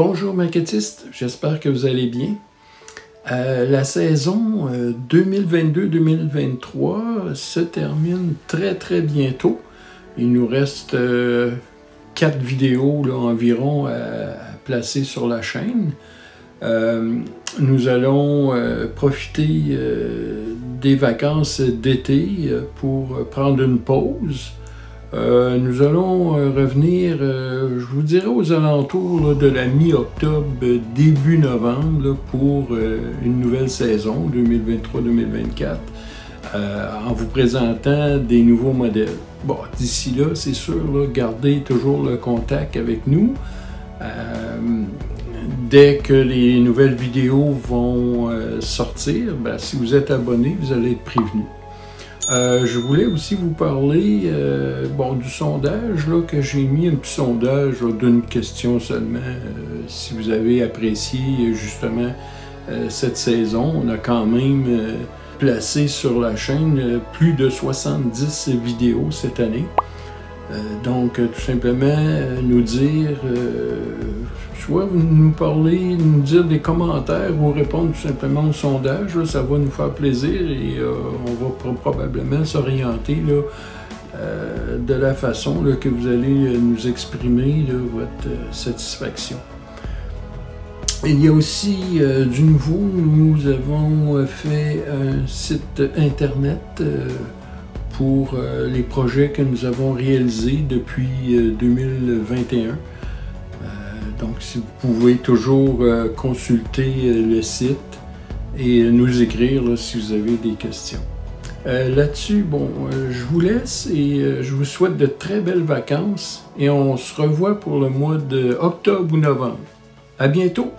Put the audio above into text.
Bonjour maquettistes, j'espère que vous allez bien. Euh, la saison 2022-2023 se termine très très bientôt. Il nous reste euh, quatre vidéos environ à, placer sur la chaîne. Euh, nous allons profiter des vacances d'été pour prendre une pause euh, nous allons euh, revenir, euh, je vous dirais, aux alentours de la mi-octobre, début novembre, pour une nouvelle saison 2023-2024, en vous présentant des nouveaux modèles. Bon, d'ici là, c'est sûr, gardez toujours le contact avec nous. dès que les nouvelles vidéos vont sortir, ben, si vous êtes abonné, vous allez être prévenu. Euh, je voulais aussi vous parler euh, bon, du sondage là, que j'ai mis, un petit sondage d'une question seulement. Euh, si vous avez apprécié justement cette saison, on a quand même placé sur la chaîne plus de 70 vidéos cette année. Donc, tout simplement, nous dire soit nous parler, nous dire des commentaires ou répondre tout simplement au sondage. ça va nous faire plaisir et euh, on va probablement s'orienter euh, de la façon que vous allez euh, nous exprimer votre satisfaction. Il y a aussi du nouveau, nous avons fait un site internet pour les projets que nous avons réalisés depuis 2021. Donc, si vous pouvez toujours euh, consulter euh, le site et nous écrire si vous avez des questions. Euh, là-dessus, bon, je vous laisse et je vous souhaite de très belles vacances et on se revoit pour le mois d'octobre ou novembre. À bientôt!